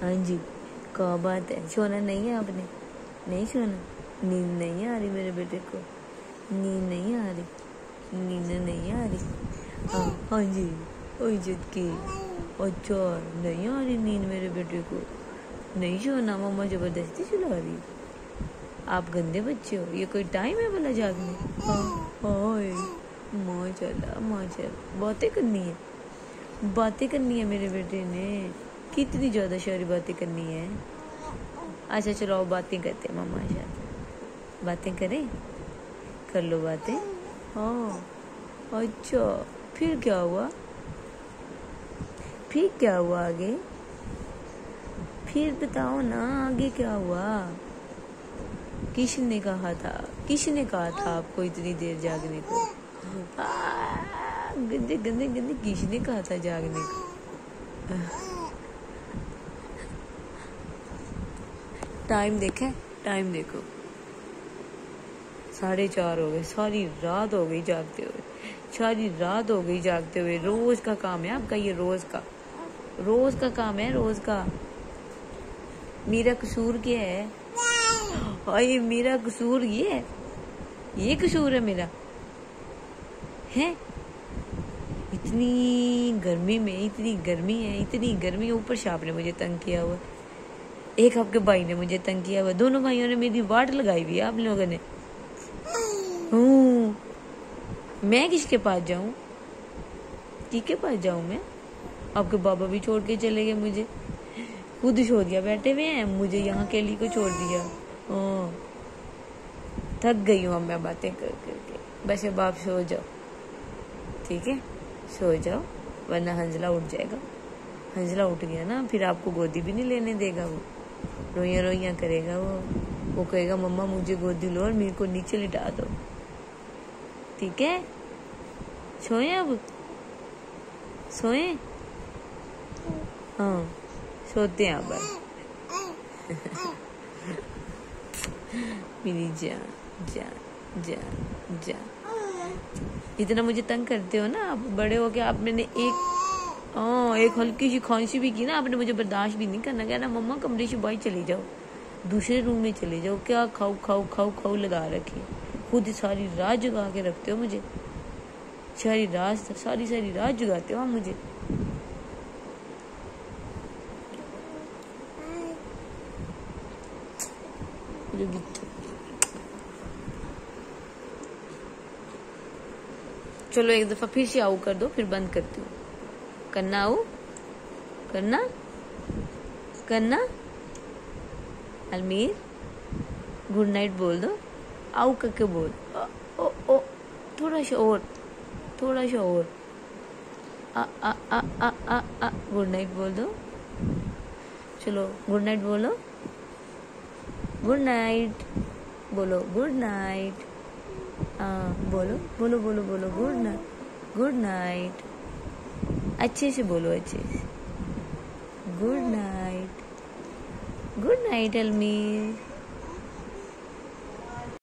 हाँ जी, क्या बात है? सोना नहीं है आपने? नहीं सोना? नींद नहीं आ रही मेरे बेटे को। नींद नहीं आ रही। नींद नहीं आ रही। हाँ हाँ जी ओए की। अच्छा नहीं आ रही नींद मेरे बेटे को। नहीं सोना, मम्मा ज़बरदस्ती सुला रही आप गंदे बच्चे हो, ये कोई टाइम है भला जागने? हाय माशाल्लाह माशाल्लाह। बातें करनी है। बातें करनी है मेरे बेटे ने। कितनी ज़्यादा सारी बातें करनी है? अच्छा चलो आओ बातें करते हैं, मामा साथ बातें करें? कर लो बातें। हाँ। अच्छा फिर क्या हुआ? फिर क्या हुआ आगे? फिर बताओ ना, आगे क्या हुआ? किसने कहा था किसने कहा था आपको इतनी देर जागने को? गंदे गंदे गंदे किसने कहा था जागने को? टाइम देखे टाइम देखो। साढ़े चार हो गए, सारी रात हो गई जागते हुए। सारी रात हो गई जागते हुए, रोज का काम है आपका ये रोज का। रोज का काम है, रोज का। मेरा कसूर क्या है? और ये मेरा कसूर ये है? ये कसूर है मेरा। है? इतनी गर्मी में, इतनी गर्मी है, इतनी गर्मी, ऊपर शाप ने मुझे तंग किया हुआ। एक आपके भाई ने मुझे तंग किया हुआ। दोनों भाइयों ने मेरी वाट लगाई हुई है आप लोगों ने। मैं किसके पास जाऊँ? के पास जाऊँ मैं? आपके बाबा भी छोड़ के चले गए मुझे। खुद छोड़ दिया, बैठे हुए हैं। मुझे यहाँ लिए को छोड़ दिया। हाँ। थक गई हूँ मैं बातें कर करके बस अब आप सो जाओ। ठीक है? सो जाओ, वरना हंजला उठ जाएगा। हंजला उठ गया ना, फिर आपको गोदी भी नहीं लेने देगा वो। रोइया रोइया करेगा वो। वो कहेगा, मम्मा, मुझे गोदी लो और मेरे को नीचे लिटा दो। ठीक है? सोए अब? सोए? हाँ सोते हैं अब। मेरी जान जान जान जान। इतना मुझे तंग करते हो ना आप? बड़े हो के आप मैंने एक हाँ एक हल्की सी खांसी भी की ना, आपने मुझे बर्दाश्त भी नहीं करना। कहना, मम्मा, कमरे से बाहर चले जाओ। दूसरे रूम में चले जाओ। क्या खाओ खाओ खाओ खाओ लगा रखी खुद सारी रात जगा के रखते हो मुझे। सारी रात, सारी सारी रात जगाते हो मुझे। चलो, एक दफ़ा फिर से आऊ कर दो, फिर बंद करती हूँ। करना आऊ करना। करना। अलमीर, गुड नाइट बोल दो। आऊ करके बोल। ओ ओ, थोड़ा सा और, थोड़ा सा और। आ आ आ आ आ गुड नाइट बोल दो। चलो, गुड नाइट बोलो। Good night. बोलो, गुड नाइट। हाँ बोलो बोलो बोलो बोलो, गुड नाइट गुड नाइट। अच्छे से बोलो अच्छे से। Good night good night Almir